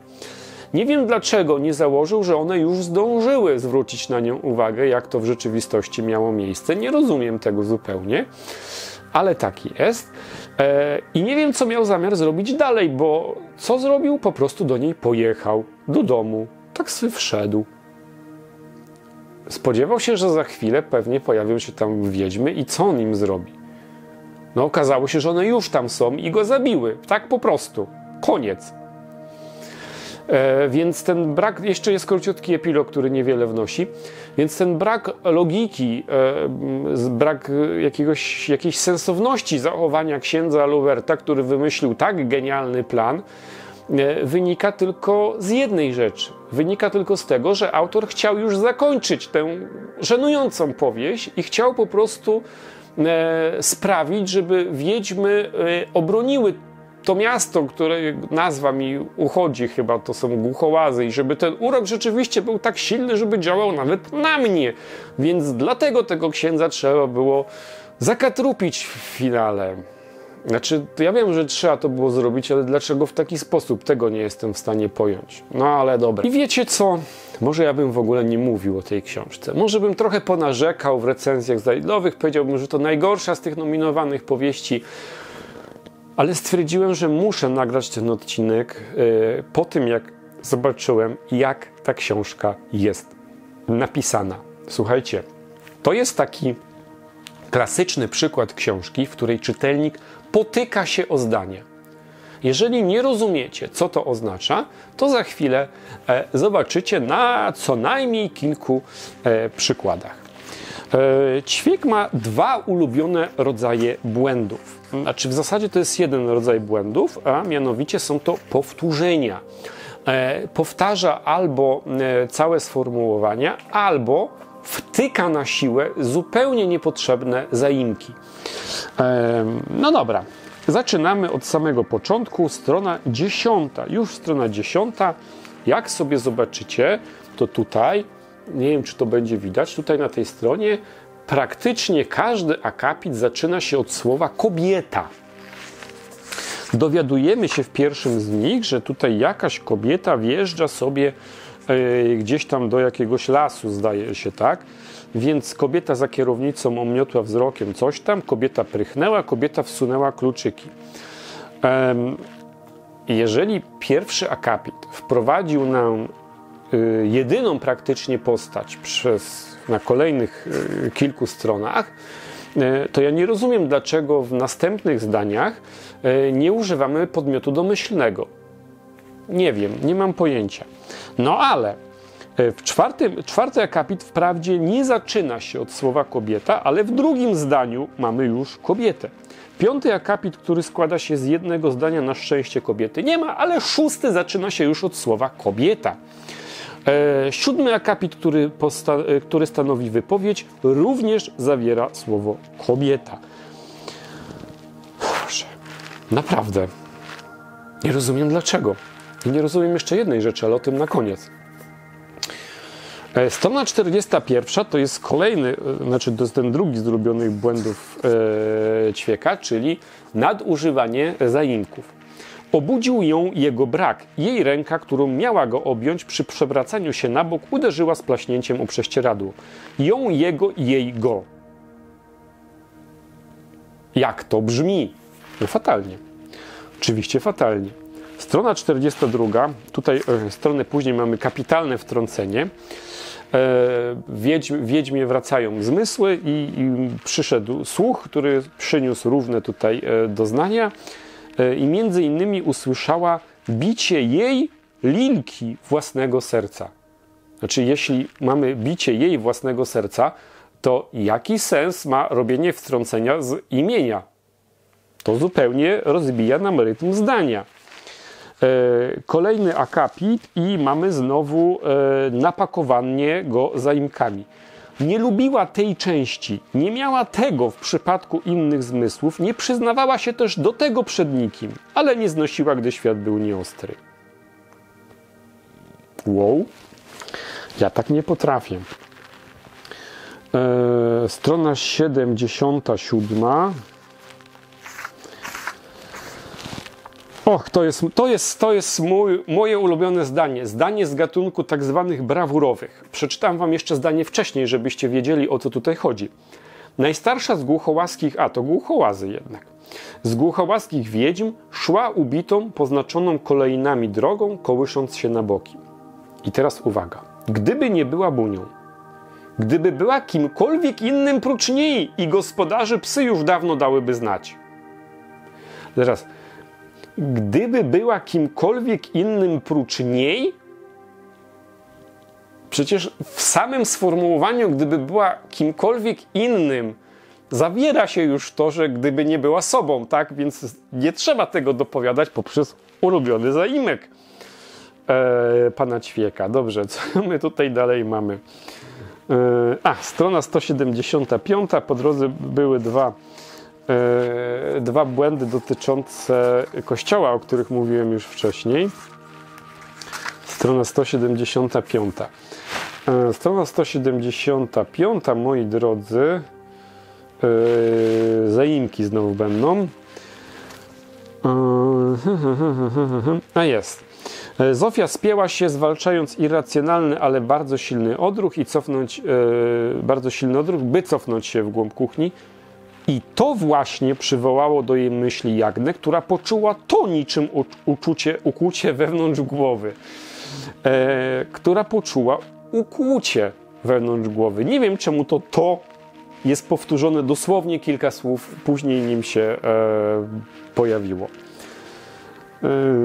Nie wiem dlaczego nie założył, że one już zdążyły zwrócić na nią uwagę, jak to w rzeczywistości miało miejsce. Nie rozumiem tego zupełnie, ale taki jest. E, I nie wiem, co miał zamiar zrobić dalej, bo co zrobił? Po prostu do niej pojechał, do domu, tak sobie wszedł. Spodziewał się, że za chwilę pewnie pojawią się tam wiedźmy i co on im zrobi? No okazało się, że one już tam są i go zabiły. Tak po prostu. Koniec. E, więc ten brak, jeszcze jest króciutki epilog, który niewiele wnosi, więc ten brak logiki, e, brak jakiegoś, jakiejś sensowności zachowania księdza Luwerta, który wymyślił tak genialny plan, e, wynika tylko z jednej rzeczy. Wynika tylko z tego, że autor chciał już zakończyć tę żenującą powieść i chciał po prostu sprawić, żeby wiedźmy obroniły to miasto, które nazwa mi uchodzi, chyba to są głuchołazy, i żeby ten urok rzeczywiście był tak silny, żeby działał nawet na mnie. Więc dlatego tego księdza trzeba było zakatrupić w finale. Znaczy, ja wiem, że trzeba to było zrobić, ale dlaczego w taki sposób? Tego nie jestem w stanie pojąć. No ale dobra. I wiecie co? Może ja bym w ogóle nie mówił o tej książce. Może bym trochę ponarzekał w recenzjach zajdowych, powiedziałbym, że to najgorsza z tych nominowanych powieści ale stwierdziłem, że muszę nagrać ten odcinek e, po tym, jak zobaczyłem, jak ta książka jest napisana. Słuchajcie, to jest taki klasyczny przykład książki, w której czytelnik potyka się o zdanie. Jeżeli nie rozumiecie, co to oznacza, to za chwilę e, zobaczycie na co najmniej kilku e, przykładach. Ćwiek ma dwa ulubione rodzaje błędów. Znaczy w zasadzie to jest jeden rodzaj błędów, a mianowicie są to powtórzenia. E, powtarza albo e, całe sformułowania, albo wtyka na siłę zupełnie niepotrzebne zaimki. E, no dobra, zaczynamy od samego początku, strona dziesiąta. Już strona dziesiąta. Jak sobie zobaczycie, to tutaj, nie wiem czy to będzie widać, tutaj na tej stronie praktycznie każdy akapit zaczyna się od słowa kobieta. Dowiadujemy się w pierwszym z nich, że tutaj jakaś kobieta wjeżdża sobie e, gdzieś tam do jakiegoś lasu, zdaje się, tak? Więc kobieta za kierownicą omniotła wzrokiem coś tam, kobieta prychnęła, kobieta wsunęła kluczyki. jeżeli pierwszy akapit wprowadził nam y, jedyną praktycznie postać przez na kolejnych e, kilku stronach, e, to ja nie rozumiem, dlaczego w następnych zdaniach e, nie używamy podmiotu domyślnego. Nie wiem, nie mam pojęcia. No ale w czwartym, czwarty akapit wprawdzie nie zaczyna się od słowa kobieta, ale w drugim zdaniu mamy już kobietę. Piąty akapit, który składa się z jednego zdania na szczęście kobiety, nie ma, ale szósty zaczyna się już od słowa kobieta. E, siódmy akapit, który, e, który stanowi wypowiedź, również zawiera słowo kobieta. Proszę, naprawdę. Nie rozumiem dlaczego. I nie rozumiem jeszcze jednej rzeczy, ale o tym na koniec. E, strona 41 to jest kolejny, e, znaczy to jest ten drugi z ulubionych błędów e, ćwieka, czyli nadużywanie zaimków. Obudził ją jego brak. Jej ręka, którą miała go objąć, przy przewracaniu się na bok, uderzyła z plaśnięciem o prześcieradło. Ją, jego, jej, go. Jak to brzmi? No fatalnie. Oczywiście fatalnie. Strona 42, tutaj e, stronę później mamy kapitalne wtrącenie. E, wiedźm, wiedźmie wracają zmysły i, i przyszedł słuch, który przyniósł równe tutaj e, doznania i między innymi usłyszała bicie jej lilki własnego serca. Znaczy, jeśli mamy bicie jej własnego serca, to jaki sens ma robienie wtrącenia z imienia? To zupełnie rozbija na merytum zdania. E, kolejny akapit i mamy znowu e, napakowanie go zaimkami. Nie lubiła tej części, nie miała tego w przypadku innych zmysłów, nie przyznawała się też do tego przed nikim, ale nie znosiła, gdy świat był nieostry. Wow, ja tak nie potrafię. Eee, strona 77. Och, to jest, to jest, to jest mój, moje ulubione zdanie. Zdanie z gatunku tak zwanych brawurowych. Przeczytam wam jeszcze zdanie wcześniej, żebyście wiedzieli o co tutaj chodzi. Najstarsza z głuchołaskich, a to głuchołazy jednak, z głuchołaskich wiedźm szła ubitą, poznaczoną kolejnami drogą, kołysząc się na boki. I teraz uwaga. Gdyby nie była bunią, gdyby była kimkolwiek innym prócz niej i gospodarzy psy już dawno dałyby znać. Teraz, gdyby była kimkolwiek innym prócz niej, przecież w samym sformułowaniu, gdyby była kimkolwiek innym, zawiera się już to, że gdyby nie była sobą, tak? Więc nie trzeba tego dopowiadać poprzez ulubiony zaimek e, pana Ćwieka. Dobrze, co <laughs> my tutaj dalej mamy? E, a, strona 175. Po drodze były dwa dwa błędy dotyczące kościoła, o których mówiłem już wcześniej. Strona 175. E, strona 175, moi drodzy, e, zaimki znowu będą. <laughs> A jest. Zofia spięła się, zwalczając irracjonalny, ale bardzo silny odruch i cofnąć, bardzo silny odruch, by cofnąć się w głąb kuchni. I to właśnie przywołało do jej myśli Jagnę, która poczuła to niczym uczucie, ukłucie wewnątrz głowy. E, która poczuła ukłucie wewnątrz głowy. Nie wiem, czemu to to jest powtórzone dosłownie kilka słów później, nim się e, pojawiło. E,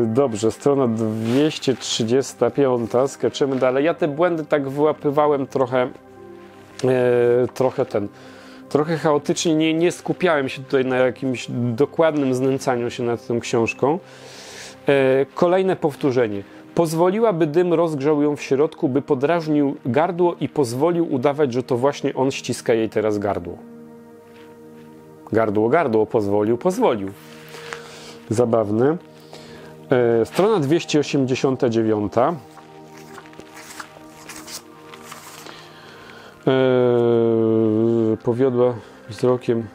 dobrze, strona 235, skaczemy dalej. Ja te błędy tak wyłapywałem trochę, e, trochę ten trochę chaotycznie, nie, nie skupiałem się tutaj na jakimś dokładnym znęcaniu się nad tą książką. E, kolejne powtórzenie. Pozwoliła, by dym rozgrzał ją w środku, by podrażnił gardło i pozwolił udawać, że to właśnie on ściska jej teraz gardło. Gardło, gardło, pozwolił, pozwolił. Zabawne. E, strona 289. Eee, powiodła wzrokiem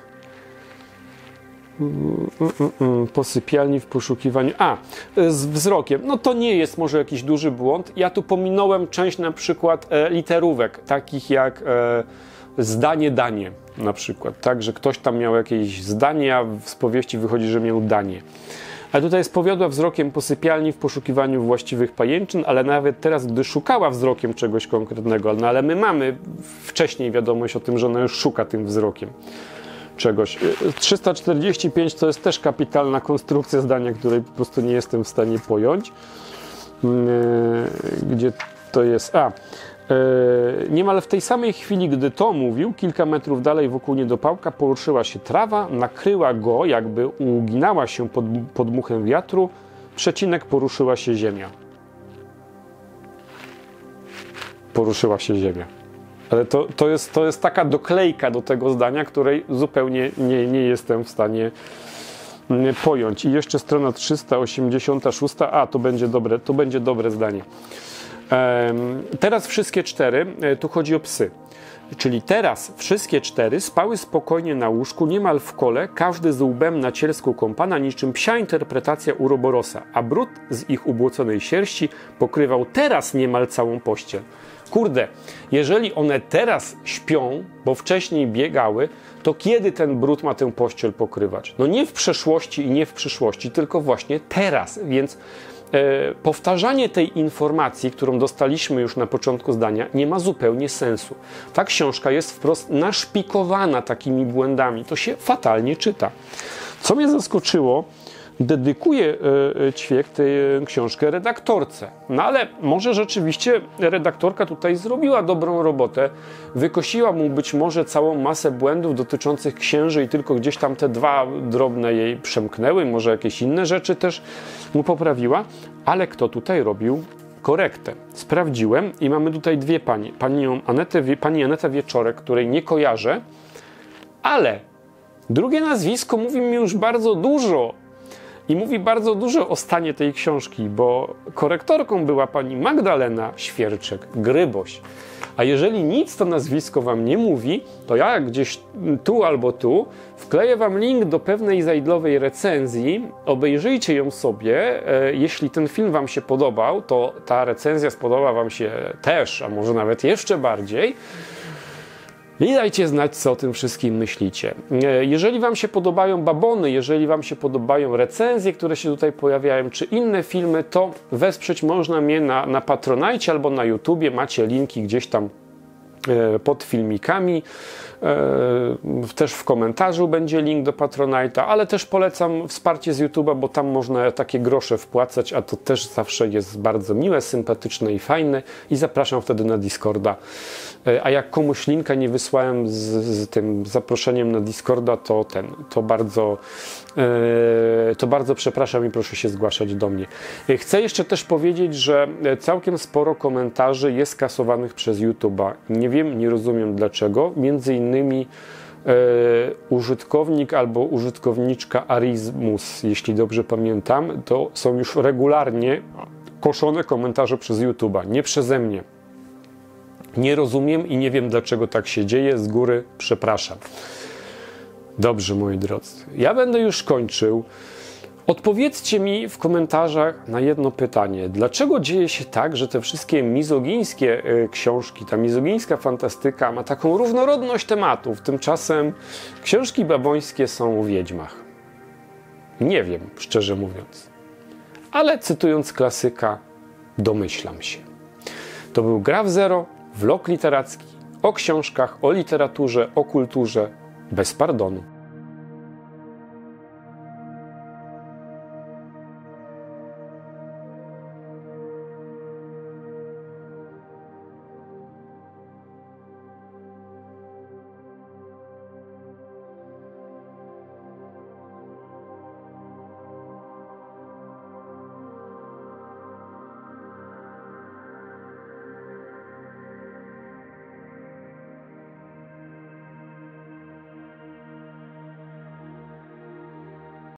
po sypialni w poszukiwaniu. A, z wzrokiem. No to nie jest może jakiś duży błąd. Ja tu pominąłem część na przykład e, literówek, takich jak e, zdanie, danie na przykład. Tak, że ktoś tam miał jakieś zdanie, a w spowieści wychodzi, że miał danie. A tutaj spowiodła wzrokiem po sypialni w poszukiwaniu właściwych pajęczyn, ale nawet teraz, gdy szukała wzrokiem czegoś konkretnego, no ale my mamy wcześniej wiadomość o tym, że ona już szuka tym wzrokiem czegoś. 345 to jest też kapitalna konstrukcja zdania, której po prostu nie jestem w stanie pojąć, mm, gdzie to jest. A. Yy, niemal w tej samej chwili, gdy to mówił, kilka metrów dalej wokół niedopałka poruszyła się trawa, nakryła go, jakby uginała się pod, pod wiatru, przecinek poruszyła się ziemia. Poruszyła się ziemia. Ale to, to, jest, to jest taka doklejka do tego zdania, której zupełnie nie, nie jestem w stanie mm, pojąć. I jeszcze strona 386. A, to będzie dobre, to będzie dobre zdanie. Teraz wszystkie cztery, e, tu chodzi o psy. Czyli teraz wszystkie cztery spały spokojnie na łóżku, niemal w kole, każdy z łbem na cielsku kąpana, niczym psia interpretacja uroborosa, a brud z ich ubłoconej sierści pokrywał teraz niemal całą pościel. Kurde, jeżeli one teraz śpią, bo wcześniej biegały, to kiedy ten brud ma tę pościel pokrywać? No nie w przeszłości i nie w przyszłości, tylko właśnie teraz. Więc powtarzanie tej informacji, którą dostaliśmy już na początku zdania, nie ma zupełnie sensu. Ta książka jest wprost naszpikowana takimi błędami. To się fatalnie czyta. Co mnie zaskoczyło, dedykuje e, e, Ćwiek tę książkę redaktorce. No ale może rzeczywiście redaktorka tutaj zrobiła dobrą robotę, wykosiła mu być może całą masę błędów dotyczących księży i tylko gdzieś tam te dwa drobne jej przemknęły, może jakieś inne rzeczy też mu poprawiła, ale kto tutaj robił korektę. Sprawdziłem i mamy tutaj dwie panie. Panią Anetę, pani Anetę Wieczorek, której nie kojarzę, ale drugie nazwisko mówi mi już bardzo dużo i mówi bardzo dużo o stanie tej książki, bo korektorką była pani Magdalena Świerczek-Gryboś. A jeżeli nic to nazwisko wam nie mówi, to ja gdzieś tu albo tu wkleję wam link do pewnej zajdlowej recenzji. Obejrzyjcie ją sobie. E, jeśli ten film wam się podobał, to ta recenzja spodoba wam się też, a może nawet jeszcze bardziej. I dajcie znać, co o tym wszystkim myślicie. E, jeżeli Wam się podobają babony, jeżeli Wam się podobają recenzje, które się tutaj pojawiają, czy inne filmy, to wesprzeć można mnie na, na Patronite albo na YouTubie. Macie linki gdzieś tam e, pod filmikami. E, też w komentarzu będzie link do Patronite'a, ale też polecam wsparcie z YouTube'a, bo tam można takie grosze wpłacać, a to też zawsze jest bardzo miłe, sympatyczne i fajne. I zapraszam wtedy na Discorda. E, a jak komuś linka nie wysłałem z, z tym zaproszeniem na Discorda, to ten, to bardzo, e, to bardzo przepraszam i proszę się zgłaszać do mnie. Chcę jeszcze też powiedzieć, że całkiem sporo komentarzy jest kasowanych przez YouTube'a. Nie wiem, nie rozumiem dlaczego. Między innymi e, użytkownik albo użytkowniczka Arizmus, jeśli dobrze pamiętam, to są już regularnie koszone komentarze przez YouTube'a, nie przeze mnie. Nie rozumiem i nie wiem, dlaczego tak się dzieje. Z góry przepraszam. Dobrze, moi drodzy. Ja będę już kończył. Odpowiedzcie mi w komentarzach na jedno pytanie. Dlaczego dzieje się tak, że te wszystkie mizogińskie e, książki, ta mizogińska fantastyka ma taką różnorodność tematów, tymczasem książki babońskie są o wiedźmach? Nie wiem, szczerze mówiąc. Ale cytując klasyka, domyślam się. To był Graf Zero, vlog literacki o książkach, o literaturze, o kulturze, bez pardonu.